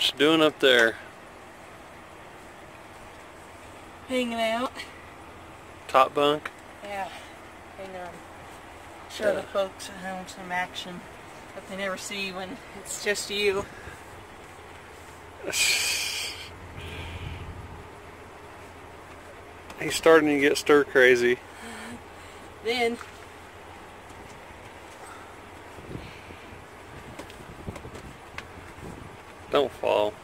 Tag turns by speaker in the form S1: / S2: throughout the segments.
S1: Just doing up there?
S2: Hanging out.
S1: Top bunk?
S2: Yeah. Hang on. Show the folks at home some action that they never see when it's just you.
S1: He's starting to get stir crazy.
S2: Then
S1: Don't fall.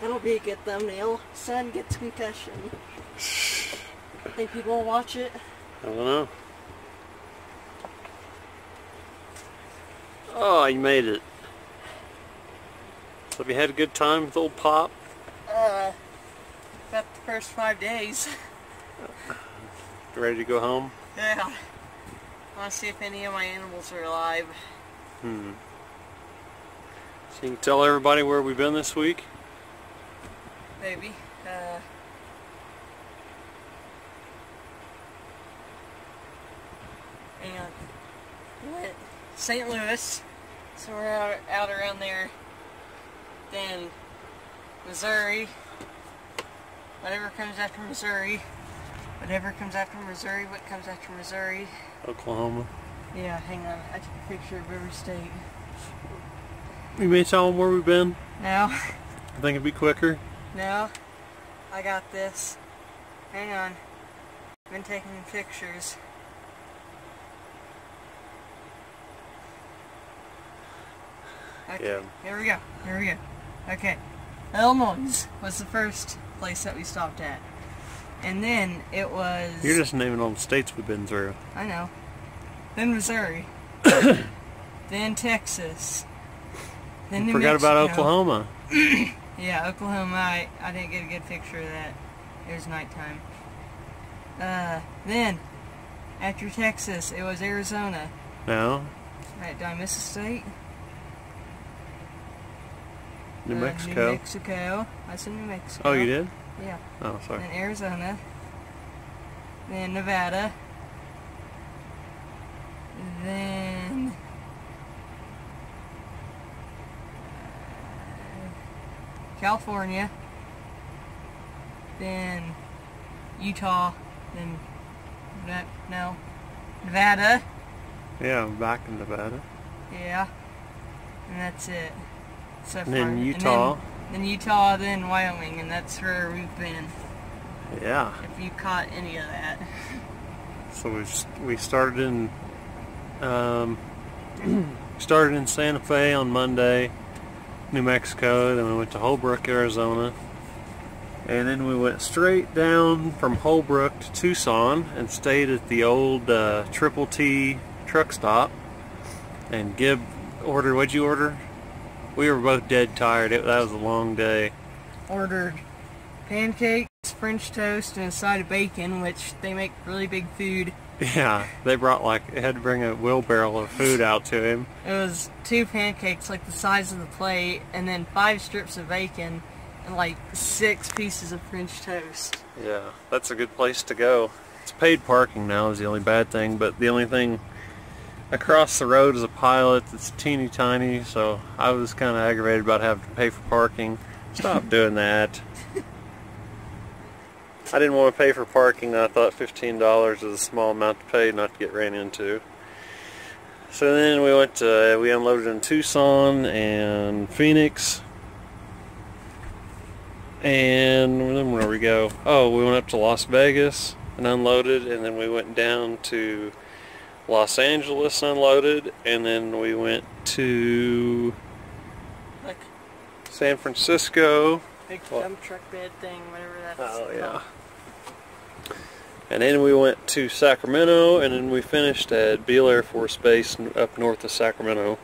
S2: That'll be a good thumbnail. Son gets concussion. Think people will watch it?
S1: I don't know. Oh, you made it. So have you had a good time with old Pop?
S2: Uh, about the first five days.
S1: Ready to go home?
S2: Yeah. I want to see if any of my animals are alive.
S1: Hmm. So you can tell everybody where we've been this week?
S2: Maybe. Uh, on. Went St. Louis, so we're out, out around there. Then Missouri. Whatever comes after Missouri. Whatever comes after Missouri. What comes after Missouri?
S1: Oklahoma.
S2: Yeah, hang on. I took a picture of every state.
S1: You may tell them where we've been?
S2: No.
S1: I think it'd be quicker.
S2: No. I got this. Hang on. Been taking pictures. Okay,
S1: Yeah.
S2: here we go. Here we go. Okay. Illinois was the first place that we stopped at. And then it was...
S1: You're just naming all the states we've been through.
S2: I know. Then Missouri. then Texas. Then New
S1: Forgot about Oklahoma.
S2: Yeah, Oklahoma. I, I didn't get a good picture of that. It was nighttime. Uh, then, after Texas, it was Arizona.
S1: No?
S2: Right, did I miss a state?
S1: New
S2: Uh,
S1: Mexico.
S2: New Mexico. I said New Mexico.
S1: Oh, you did?
S2: Yeah.
S1: Oh, sorry.
S2: Then Arizona. Then Nevada. Then uh, California. Then Utah. Then no Nevada.
S1: Yeah, I'm back in Nevada.
S2: Yeah. And that's it. So
S1: And
S2: far.
S1: then Utah.
S2: then, then Utah, then Wyoming, and that's where we've been.
S1: Yeah.
S2: If you caught any of that.
S1: So we we started in um, started in Santa Fe on Monday, New Mexico. Then we went to Holbrook, Arizona, and then we went straight down from Holbrook to Tucson and stayed at the old uh, Triple T truck stop. And Gib ordered. What'd you order? We were both dead tired. It, that was a long day.
S2: ordered pancakes, French toast, and a side of bacon, which they make really big food.
S1: Yeah, they brought like they had to bring a wheelbarrow of food out to him.
S2: It was two pancakes, like the size of the plate, and then five strips of bacon, and like six pieces of French toast.
S1: Yeah, that's a good place to go. It's paid parking now is the only bad thing, but the only thing across the road is a pilot that's teeny tiny, so I was kind of aggravated about having to pay for parking. Stop doing that. I didn't want to pay for parking. I thought $15 is a small amount to pay not to get ran into. So then we went to, we unloaded in Tucson and Phoenix. And then where we go? Oh, we went up to Las Vegas and unloaded, and then we went down to Los Angeles unloaded, and then we went to
S2: Like
S1: San Francisco.
S2: big
S1: What?
S2: dump truck bed thing, whatever that's
S1: Oh yeah. And then we went to Sacramento, and then we finished at Beale Air Force Base up north of Sacramento.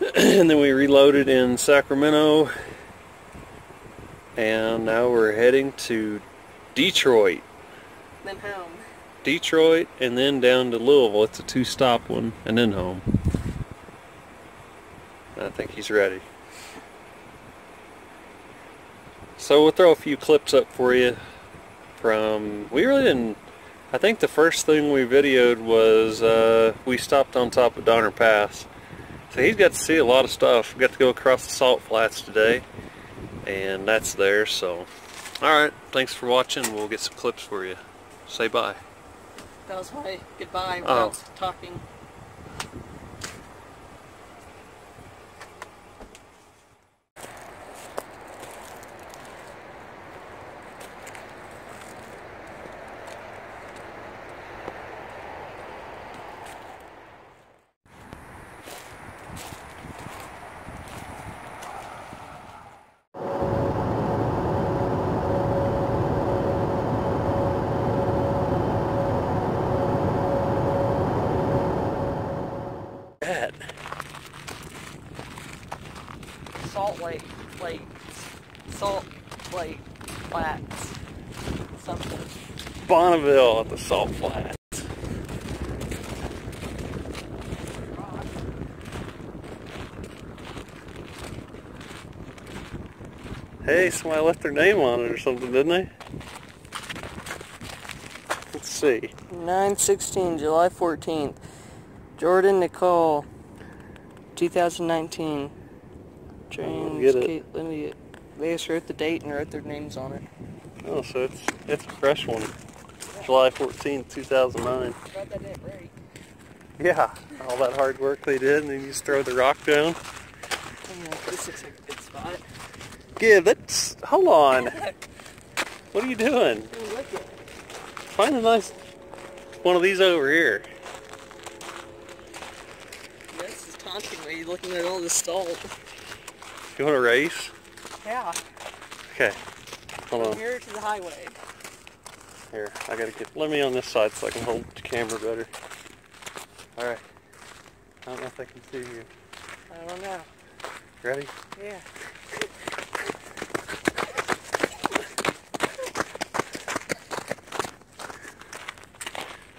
S1: and then we reloaded in Sacramento, and now we're heading to Detroit.
S2: Then home.
S1: Detroit, and then down to Louisville. It's a two-stop one, and then home. I think he's ready. So we'll throw a few clips up for you from. We really didn't I think the first thing we videoed was uh, we stopped on top of Donner Pass. So he's got to see a lot of stuff. We got to go across the salt flats today. And that's there, so. Alright, thanks for watching. We'll get some clips for you. Say bye.
S2: That was my goodbye
S1: Oh.
S2: without talking.
S1: Dad.
S2: Salt Lake Flakes. Salt Lake Flats. Something.
S1: Bonneville at the salt flats. Hey, somebody left their name on it or something, didn't they? Let's see.
S2: 916, July 14th. Jordan Nicole, 2019. James,
S1: get it.
S2: Kate, let. They just wrote the date and wrote their names on it.
S1: Oh, so it's it's a fresh one. July 14th, 2009.
S2: Glad that didn't break.
S1: Yeah, all that hard work they did, and then you just throw the rock down.
S2: This looks like a good spot.
S1: Give that's hold on. What are you doing?
S2: Look at
S1: Find a nice one of these over here.
S2: Me looking at all this salt.
S1: You want to race?
S2: Yeah.
S1: Okay. Hold
S2: From
S1: on.
S2: here to the highway.
S1: Here, I gotta get. Let me on this side so I can hold the camera better. All right. I don't know if I can see you.
S2: I don't know.
S1: Ready?
S2: Yeah.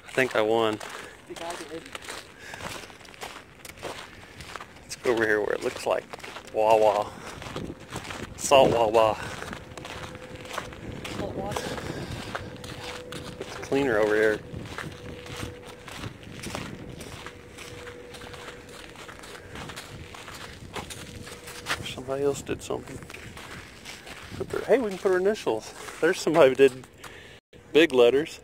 S1: I think I won.
S2: You got it.
S1: Let's go over here where it looks like Wawa. Salt Wawa.
S2: Salt water.
S1: It's cleaner over here. Somebody else did something. Put their, hey, we can put our initials. There's somebody who did big letters.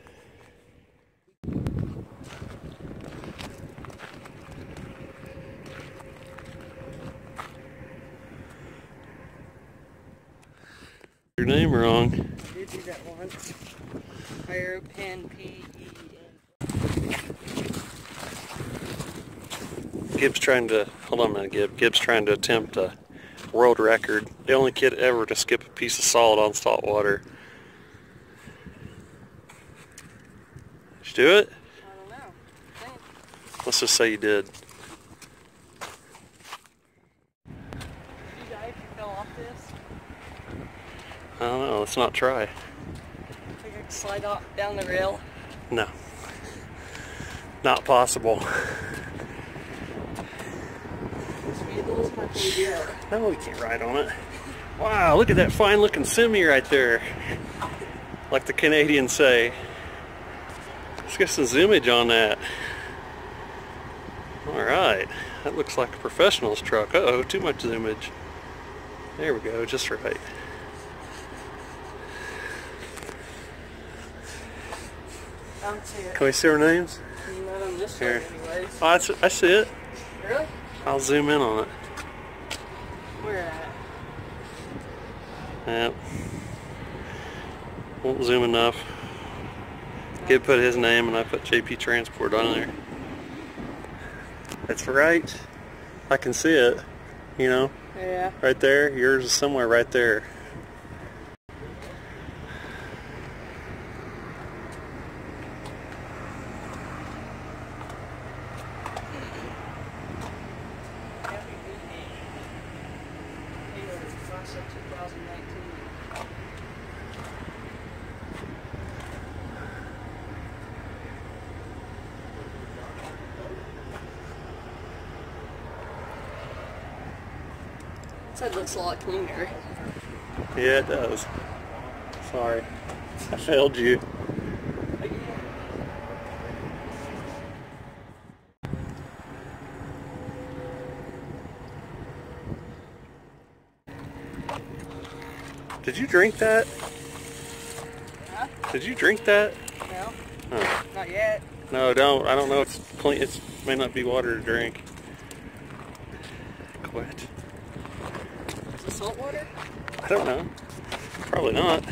S1: Your name wrong.
S2: I did do that once. Fire pen P E N.
S1: Gib's trying to hold on a minute, Gib. Gib's trying to attempt a world record. The only kid ever to skip a piece of salt on salt water. Did you do it?
S2: I don't know. I.
S1: Let's just say you did.
S2: Did you die if you fell off this?
S1: I don't know. Let's not try.
S2: Think I could slide off down the rail?
S1: No. Not possible.
S2: This would be the most fun thing to do.
S1: No, we can't ride on it. Wow, look at that fine looking semi right there. Like the Canadians say. Let's get some zoomage on that. Alright, that looks like a professional's truck. Uh-oh, too much zoomage. There we go, just right.
S2: I don't see it.
S1: Can we see our names?
S2: Not on this
S1: Here.
S2: one anyways.
S1: Oh, I see- I see it.
S2: Really?
S1: I'll zoom in on it.
S2: Where at?
S1: Yep. Won't zoom enough. Kid put his name and I put JP Transport on there. That's right. I can see it. You know,
S2: Yeah.
S1: right there. Yours is somewhere right there.
S2: That looks a lot cleaner.
S1: Yeah, it does. Sorry. I failed you. Did you drink that?
S2: Huh?
S1: Did you drink that?
S2: No,
S1: Huh.
S2: not yet.
S1: No, don't. I don't know. It's clean. It's may not be water to drink. Quit.
S2: Is it salt water?
S1: I don't know. Probably not.